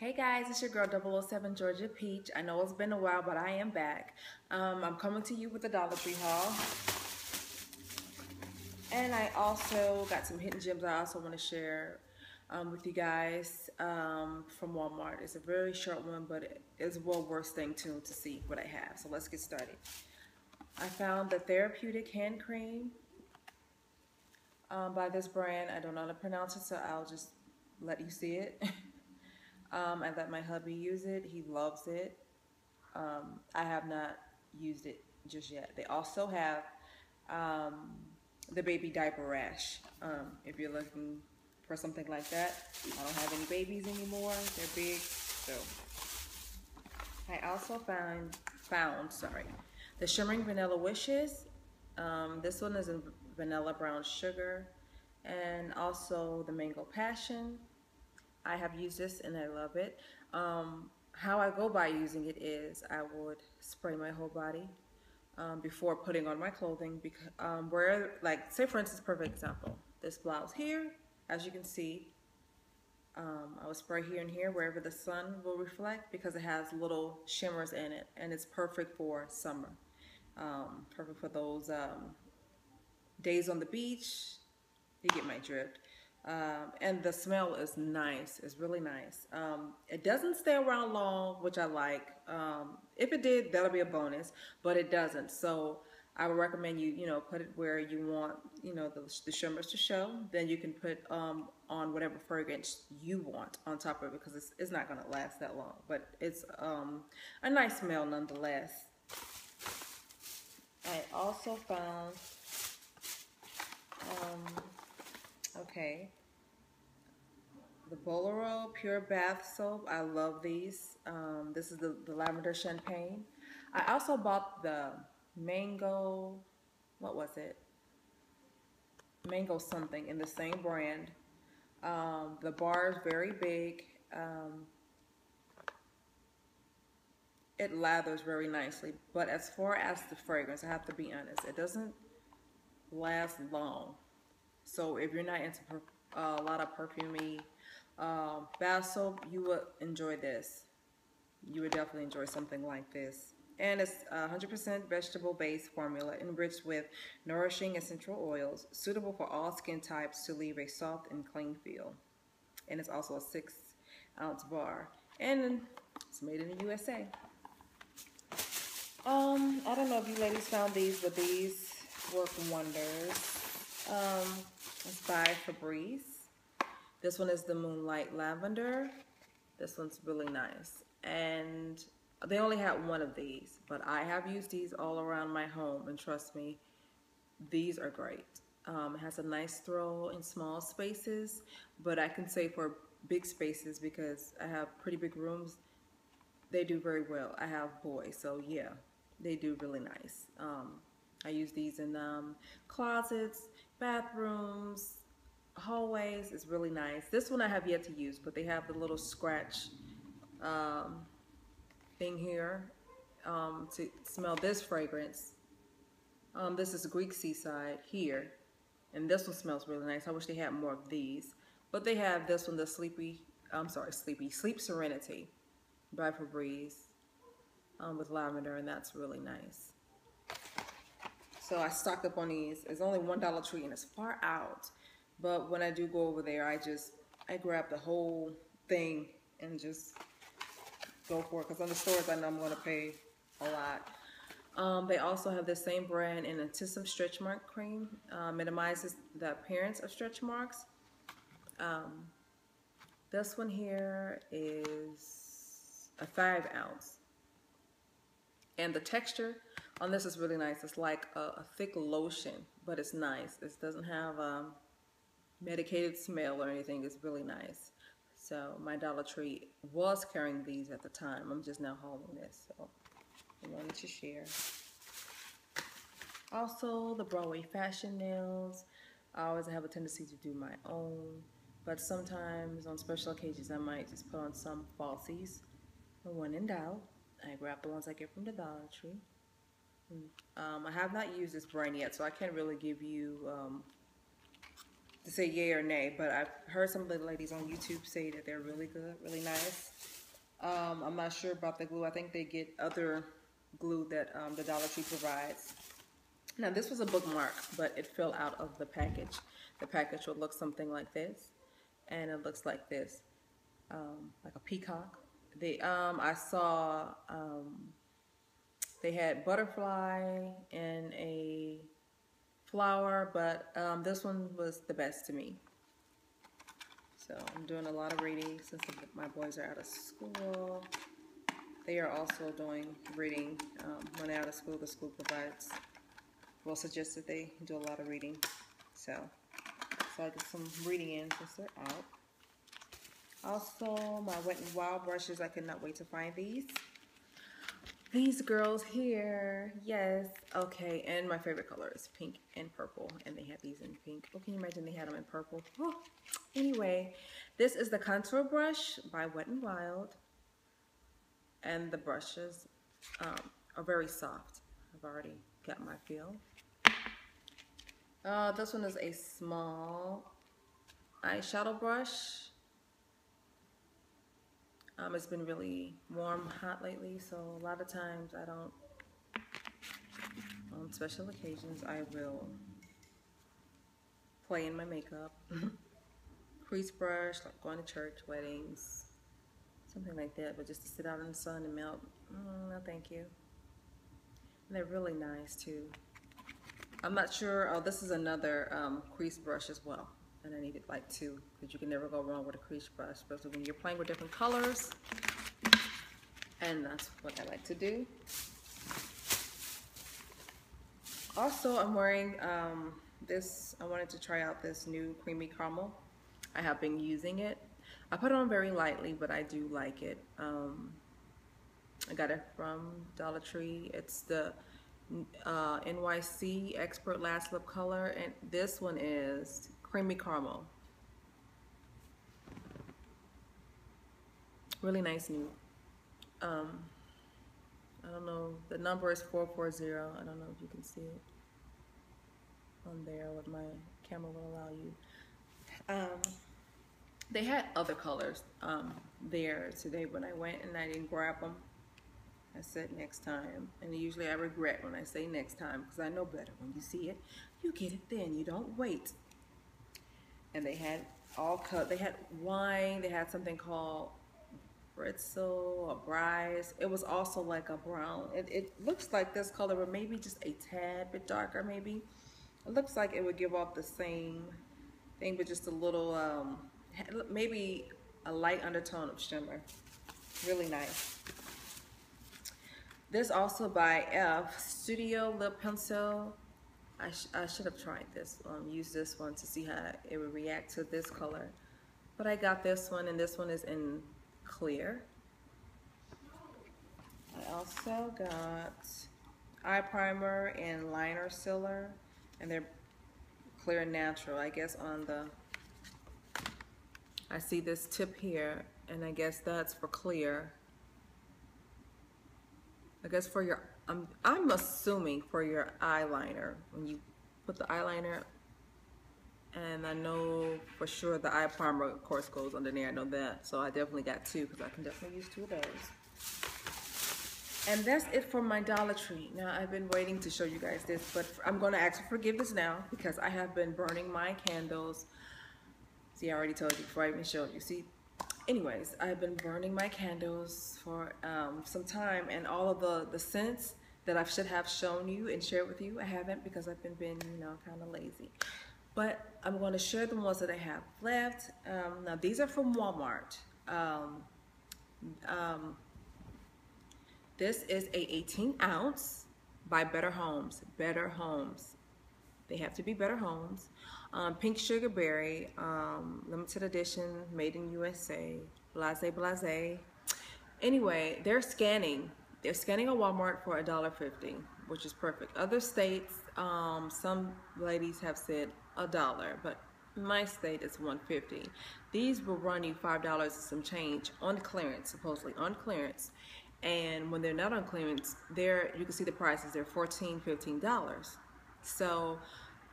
Hey guys, it's your girl 007 Georgia Peach. I know it's been a while, but I am back. Um, I'm coming to you with a Dollar Tree haul. And I also got some hidden gems I also want to share um, with you guys um, from Walmart. It's a very short one, but it's well worth staying tuned to see what I have. So let's get started. I found the Therapeutic Hand Cream um, by this brand. I don't know how to pronounce it, so I'll just let you see it. Um, I let my hubby use it. He loves it. Um, I have not used it just yet. They also have um, the baby diaper rash. Um, if you're looking for something like that, I don't have any babies anymore. They're big, so. I also found found sorry the shimmering vanilla wishes. Um, this one is in vanilla brown sugar, and also the mango passion. I have used this and I love it. Um, how I go by using it is I would spray my whole body um, before putting on my clothing. Because um, where, like, say for instance, perfect example, this blouse here, as you can see, um, I would spray here and here wherever the sun will reflect because it has little shimmers in it and it's perfect for summer. Um, perfect for those um, days on the beach. You get my drift. Um, and the smell is nice. It's really nice. Um, it doesn't stay around long, which I like. Um, if it did, that'll be a bonus, but it doesn't. So I would recommend you, you know, put it where you want, you know, the, the shimmers to show. Then you can put um, on whatever fragrance you want on top of it because it's, it's not going to last that long. But it's um, a nice smell nonetheless. I also found um, Okay. The Bolero Pure Bath Soap. I love these. Um, this is the, the lavender champagne. I also bought the mango, what was it? Mango something in the same brand. Um, the bar is very big. Um, it lathers very nicely. But as far as the fragrance, I have to be honest, it doesn't last long. So if you're not into uh, a lot of perfumey uh, bath soap, you would enjoy this. You would definitely enjoy something like this. And it's 100% vegetable-based formula enriched with nourishing essential oils, suitable for all skin types to leave a soft and clean feel. And it's also a six ounce bar. And it's made in the USA. Um, I don't know if you ladies found these, but these work wonders. Um, it's by Febreze. This one is the Moonlight Lavender. This one's really nice. And they only had one of these, but I have used these all around my home, and trust me, these are great. Um, it has a nice throw in small spaces, but I can say for big spaces because I have pretty big rooms, they do very well. I have boys, so yeah, they do really nice. Um, I use these in um, closets, bathrooms, hallways It's really nice. This one I have yet to use, but they have the little scratch um, thing here um, to smell this fragrance. Um, this is Greek Seaside here, and this one smells really nice. I wish they had more of these, but they have this one, the Sleepy, I'm sorry, Sleepy, Sleep Serenity by Febreze um, with lavender, and that's really nice. So I stocked up on these. It's only one Dollar Tree and it's far out. But when I do go over there, I just, I grab the whole thing and just go for it. Because on the stores, I know I'm going to pay a lot. Um, they also have the same brand in Intensive Stretch Mark Cream. Uh, minimizes the appearance of stretch marks. Um, this one here is a five ounce. And the texture on this is really nice. It's like a, a thick lotion, but it's nice. It doesn't have a um, medicated smell or anything. It's really nice. So my Dollar Tree was carrying these at the time. I'm just now hauling this, so I wanted to share. Also, the Broadway fashion nails. I always have a tendency to do my own, but sometimes on special occasions I might just put on some falsies. But when in doubt, I grab the ones I get from the Dollar Tree. Um, I have not used this brand yet, so I can't really give you um, to say yay or nay, but I've heard some of the ladies on YouTube say that they're really good, really nice. Um, I'm not sure about the glue. I think they get other glue that um, the Dollar Tree provides. Now this was a bookmark, but it fell out of the package. The package would look something like this, and it looks like this, um, like a peacock. They, um, I saw um, they had butterfly and a flower, but um, this one was the best to me. So I'm doing a lot of reading since my boys are out of school. They are also doing reading um, when they're out of school. The school provides, will suggest that they do a lot of reading. So, so I get some reading in since they're out. Also, my Wet n Wild brushes. I cannot wait to find these. These girls here, yes, okay, and my favorite color is pink and purple, and they have these in pink. Oh, can you imagine they had them in purple? Oh, anyway, this is the contour brush by Wet n Wild, and the brushes um, are very soft. I've already got my feel. Uh, this one is a small eyeshadow brush. Um, it's been really warm, hot lately, so a lot of times I don't, on special occasions, I will play in my makeup. Crease brush, like going to church, weddings, something like that, but just to sit out in the sun and melt, mm, no thank you. And they're really nice too. I'm not sure, oh this is another um, crease brush as well and I needed like two because you can never go wrong with a crease brush, especially when you're playing with different colors. And that's what I like to do. Also, I'm wearing um, this, I wanted to try out this new Creamy Caramel. I have been using it. I put it on very lightly, but I do like it. Um, I got it from Dollar Tree. It's the uh, NYC Expert Last Lip Color, and this one is creamy caramel. Really nice nude. Um, I don't know, the number is 440. I don't know if you can see it on there what my camera will allow you. Um, they had other colors um, there today when I went and I didn't grab them. I said next time. And usually I regret when I say next time because I know better. When you see it, you get it then. You don't wait and they had all cut. They had wine. They had something called Britzel or Bryce. It was also like a brown. It, it looks like this color, but maybe just a tad bit darker. Maybe it looks like it would give off the same thing, but just a little, um, maybe a light undertone of shimmer. Really nice. This also by F Studio Lip Pencil. I, sh I should have tried this, um, use this one to see how it would react to this color. But I got this one, and this one is in clear. I also got eye primer and liner sealer, and they're clear and natural. I guess on the, I see this tip here, and I guess that's for clear. I guess for your I'm, I'm assuming for your eyeliner, when you put the eyeliner, and I know for sure the eye primer, of course, goes under there. I know that. So I definitely got two because I can definitely use two of those. And that's it for my Dollar Tree. Now, I've been waiting to show you guys this, but I'm going to ask for forgiveness now because I have been burning my candles. See, I already told you before I even showed you. See, anyways, I've been burning my candles for um, some time and all of the, the scents that I should have shown you and shared with you. I haven't because I've been being, you know, kind of lazy. But I'm going to share the ones that I have left. Um, now, these are from Walmart. Um, um, this is a 18 ounce by Better Homes. Better Homes. They have to be Better Homes. Um, Pink Sugar Berry, um, limited edition, made in USA, blase blase. Anyway, they're scanning they're scanning a Walmart for $1.50, which is perfect. Other states, um, some ladies have said a dollar, but my state is 150 These will run you $5 and some change on clearance, supposedly on clearance. And when they're not on clearance, there you can see the prices. They're $14, $15. So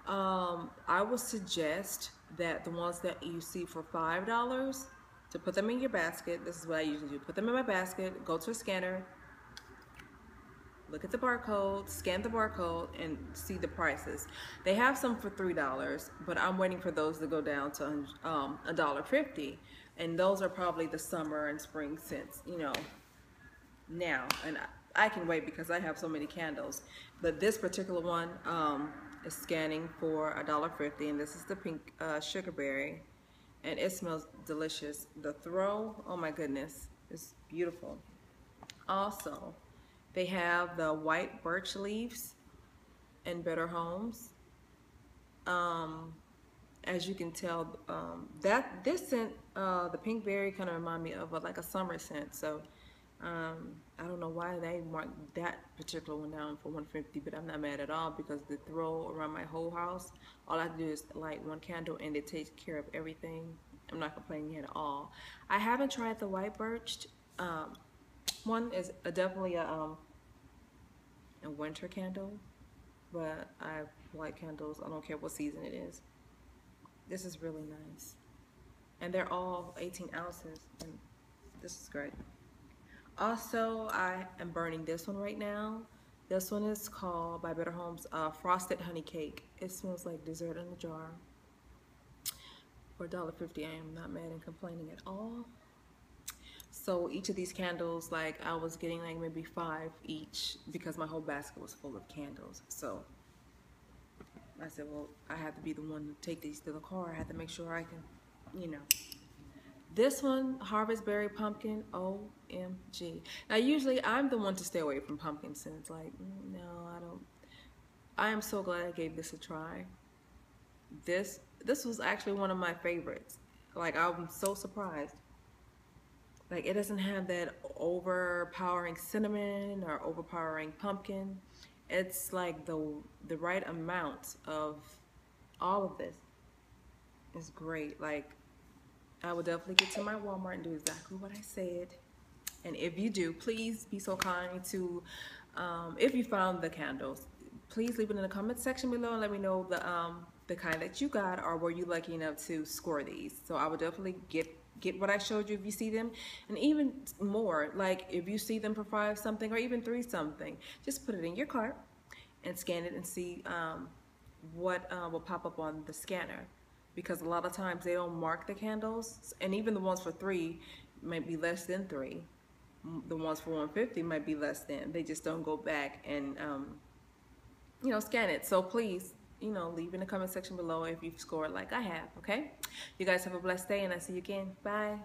um, I would suggest that the ones that you see for $5 to put them in your basket, this is what I usually do. Put them in my basket, go to a scanner, look at the barcode, scan the barcode, and see the prices. They have some for $3, but I'm waiting for those to go down to um, $1.50. And those are probably the summer and spring scents, you know, now. And I can wait because I have so many candles. But this particular one um, is scanning for $1.50, and this is the pink uh, sugarberry. And it smells delicious. The throw, oh my goodness, it's beautiful. Also, they have the white birch leaves and Better Homes. Um, as you can tell, um, that this scent, uh, the pink berry, kind of remind me of a, like a summer scent. So um, I don't know why they marked that particular one down for 150, but I'm not mad at all because the throw around my whole house, all I do is light one candle and it takes care of everything. I'm not complaining at all. I haven't tried the white birch. Um, one is a, definitely a um, a winter candle, but I like candles. I don't care what season it is. This is really nice. And they're all 18 ounces, and this is great. Also, I am burning this one right now. This one is called, by Better Homes, uh, Frosted Honey Cake. It smells like dessert in a jar. For $1.50, I am not mad and complaining at all. So each of these candles, like I was getting like maybe five each because my whole basket was full of candles. So I said, well, I have to be the one to take these to the car. I have to make sure I can, you know. This one, Harvest Berry Pumpkin, OMG. Now usually I'm the one to stay away from pumpkin scents. Like, mm, no, I don't. I am so glad I gave this a try. This, this was actually one of my favorites. Like I'm so surprised. Like it doesn't have that overpowering cinnamon or overpowering pumpkin. It's like the the right amount of all of this. It's great. Like I will definitely get to my Walmart and do exactly what I said. And if you do, please be so kind to, um, if you found the candles, please leave it in the comment section below and let me know the um, the kind that you got or were you lucky enough to score these. So I will definitely get get what I showed you if you see them. And even more, like if you see them for five something or even three something, just put it in your cart and scan it and see um, what uh, will pop up on the scanner. Because a lot of times they don't mark the candles, and even the ones for three might be less than three. The ones for 150 might be less than. They just don't go back and, um, you know, scan it. So please, you know, leave in the comment section below if you've scored like I have, okay? You guys have a blessed day and I'll see you again. Bye.